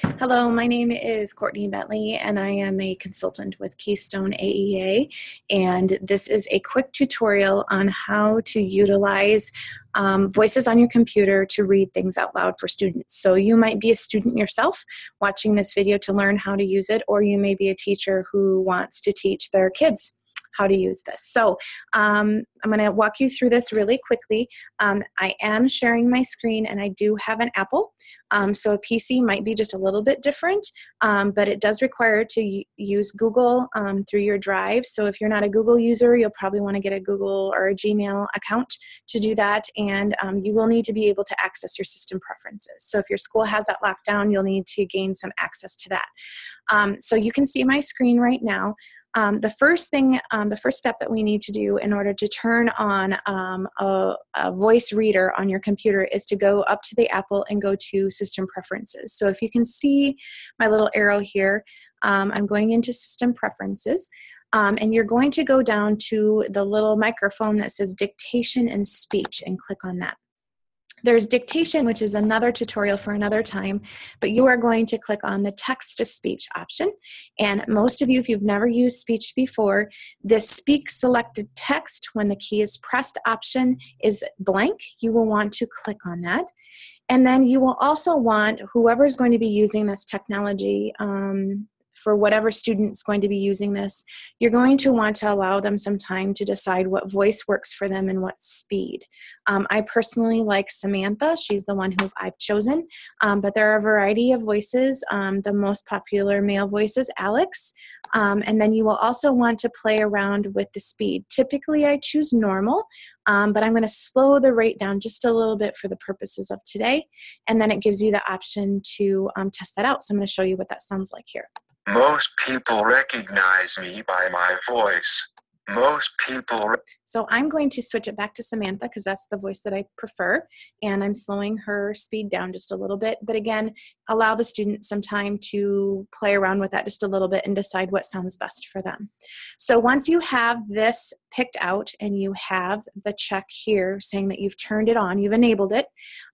Hello, my name is Courtney Bentley, and I am a consultant with Keystone AEA. And this is a quick tutorial on how to utilize um, voices on your computer to read things out loud for students. So, you might be a student yourself watching this video to learn how to use it, or you may be a teacher who wants to teach their kids how to use this. So um, I'm going to walk you through this really quickly. Um, I am sharing my screen and I do have an Apple. Um, so a PC might be just a little bit different, um, but it does require to use Google um, through your Drive. So if you're not a Google user, you'll probably want to get a Google or a Gmail account to do that. And um, you will need to be able to access your system preferences. So if your school has that locked down, you'll need to gain some access to that. so you can see my screen right now. Um, the first thing, um, the first step that we need to do in order to turn on um, a, a, voice reader on your computer is to go up to the Apple and go to System Preferences. So if you can see my little arrow here, um, I'm going into System Preferences. Um, and you're going to go down to the little microphone that says Dictation and Speech and click on that. There's dictation, which is another tutorial for another time, but you are going to click on the text to speech option. And most of you, if you've never used speech before, this speak selected text when the key is pressed option is blank. You will want to click on that. And then you will also want whoever is going to be using this technology, um, for whatever student's going to be using this, you're going to want to allow them some time to decide what voice works for them and what speed. Um, I personally like Samantha. She's the one who I've chosen, um, but there are a variety of voices. Um, the most popular male voice is Alex, um, and then you will also want to play around with the speed. Typically, I choose normal, um, but I'm going to slow the rate down just a little bit for the purposes of today, and then it gives you the option to um, test that out. So I'm going to show you what that sounds like here. Most people recognize me by my voice. Most people. So I'm going to switch it back to Samantha because that's the voice that I prefer. And I'm slowing her speed down just a little bit. But again, allow the student some time to play around with that just a little bit and decide what sounds best for them. So once you have this picked out and you have the check here saying that you've turned it on, you've enabled it,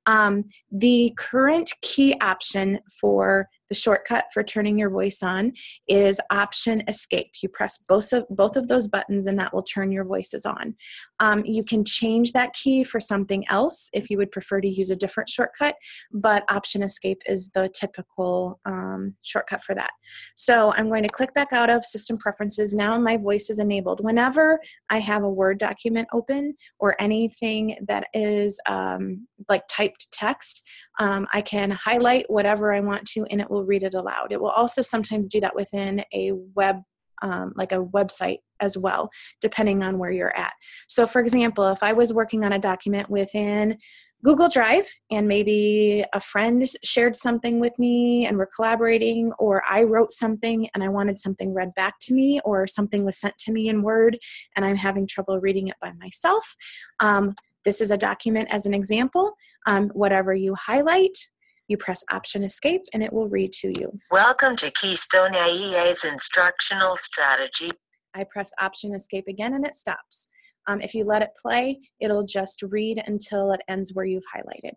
um, the current key option for the shortcut for turning your voice on is option escape. You press both of, both of those buttons and that will turn your voices on. Um, you can change that key for something else if you would prefer to use a different shortcut, but option escape is the typical um, shortcut for that. So I'm going to click back out of system preferences. Now my voice is enabled. Whenever I have a Word document open or anything that is um, like typed text, um, I can highlight whatever I want to and it will read it aloud. It will also sometimes do that within a web um, like a website as well, depending on where you're at. So, for example, if I was working on a document within Google Drive and maybe a friend shared something with me and we're collaborating, or I wrote something and I wanted something read back to me, or something was sent to me in Word and I'm having trouble reading it by myself. Um, this is a document as an example. Um, whatever you highlight, you press Option Escape and it will read to you. Welcome to Keystone AEA's instructional strategy. I press Option Escape again and it stops. Um, if you let it play, it'll just read until it ends where you've highlighted.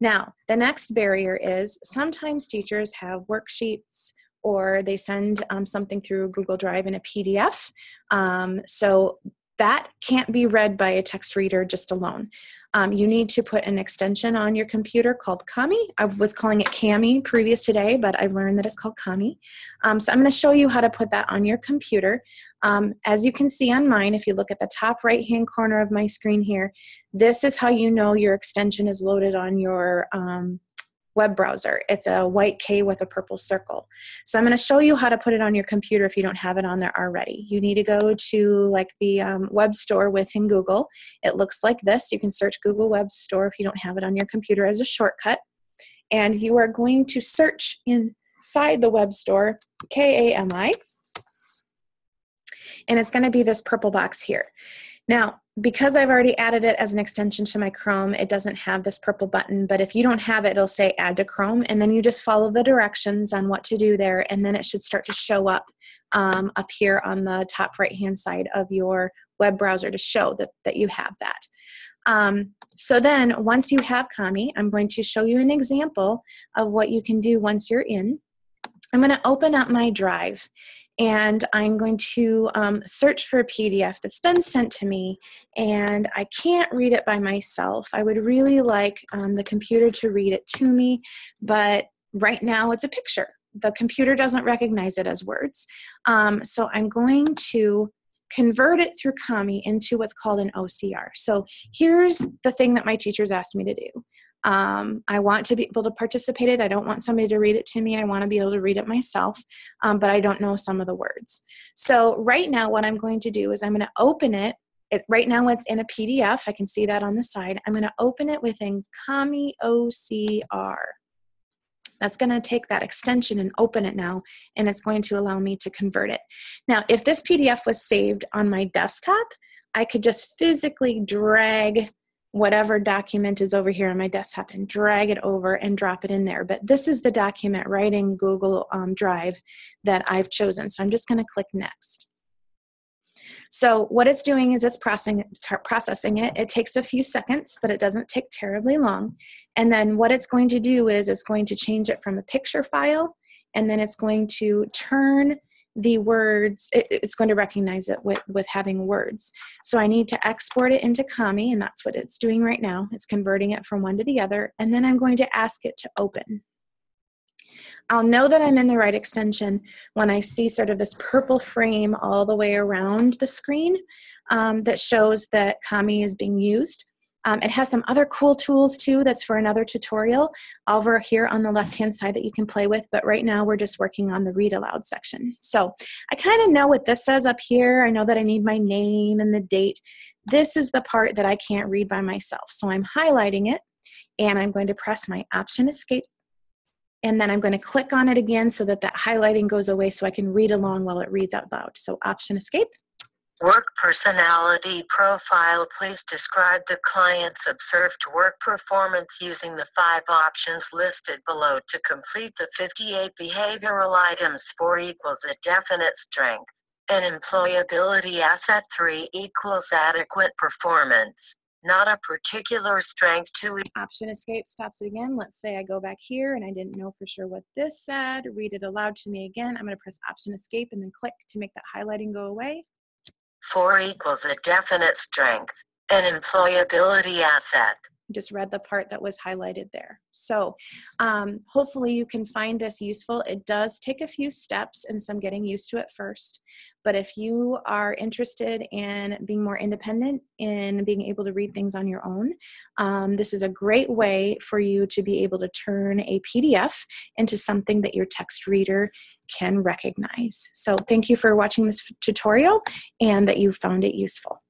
Now, the next barrier is sometimes teachers have worksheets or they send um, something through Google Drive in a PDF. Um, so that can't be read by a text reader just alone. Um, you need to put an extension on your computer called Kami. I was calling it Kami previous today, but I've learned that it's called Kami. Um, so I'm going to show you how to put that on your computer. Um, as you can see on mine, if you look at the top right hand corner of my screen here, this is how you know your extension is loaded on your um, web browser. It's a white K with a purple circle. So I'm going to show you how to put it on your computer if you don't have it on there already. You need to go to like the um, web store within Google. It looks like this. You can search Google Web Store if you don't have it on your computer as a shortcut. And you are going to search inside the web store K-A-M-I. And it's going to be this purple box here. Now, because I've already added it as an extension to my Chrome, it doesn't have this purple button, but if you don't have it, it'll say add to Chrome, and then you just follow the directions on what to do there, and then it should start to show up um, up here on the top right hand side of your web browser to show that, that you have that. Um, so then once you have Kami, I'm going to show you an example of what you can do once you're in. I'm going to open up my drive and I'm going to um, search for a PDF that's been sent to me, and I can't read it by myself. I would really like um, the computer to read it to me, but right now it's a picture. The computer doesn't recognize it as words. Um, so I'm going to convert it through Kami into what's called an OCR. So here's the thing that my teachers asked me to do. Um, I want to be able to participate it. I don't want somebody to read it to me. I want to be able to read it myself, um, but I don't know some of the words. So right now, what I'm going to do is I'm going to open it. it. Right now, it's in a PDF. I can see that on the side. I'm going to open it within Kami OCR. That's going to take that extension and open it now, and it's going to allow me to convert it. Now, if this PDF was saved on my desktop, I could just physically drag whatever document is over here on my desktop and drag it over and drop it in there. But this is the document right in Google um, Drive that I've chosen. So I'm just going to click Next. So what it's doing is it's processing, processing it. It takes a few seconds, but it doesn't take terribly long. And then what it's going to do is it's going to change it from a picture file, and then it's going to turn the words it, it's going to recognize it with, with having words. So i need to export it into kami and that's what it's doing right now. It's converting it from one to the other and then i'm going to ask it to open. I'll know that I'm in the right extension when I see sort of this purple frame all the way around the screen um, that shows that Kami is being used. Um, it has some other cool tools too that's for another tutorial over here on the left hand side that you can play with, but right now we're just working on the read aloud section. So I kind of know what this says up here. I know that I need my name and the date. This is the part that I can't read by myself. So I'm highlighting it and I'm going to press my Option Escape and then I'm going to click on it again so that that highlighting goes away so I can read along while it reads out loud. So Option Escape. Work personality profile. Please describe the client's observed work performance using the five options listed below to complete the 58 behavioral items. 4 equals a definite strength. An employability asset 3 equals adequate performance. Not a particular strength to Option escape stops it again. Let's say I go back here and I didn't know for sure what this said. Read it aloud to me again. I'm going to press option escape and then click to make that highlighting go away. 4 equals a definite strength, an employability asset. Just read the part that was highlighted there. So um, hopefully you can find this useful. It does take a few steps and some getting used to it first. But if you are interested in being more independent in being able to read things on your own, um, this is a great way for you to be able to turn a PDF into something that your text reader can recognize. So thank you for watching this tutorial and that you found it useful.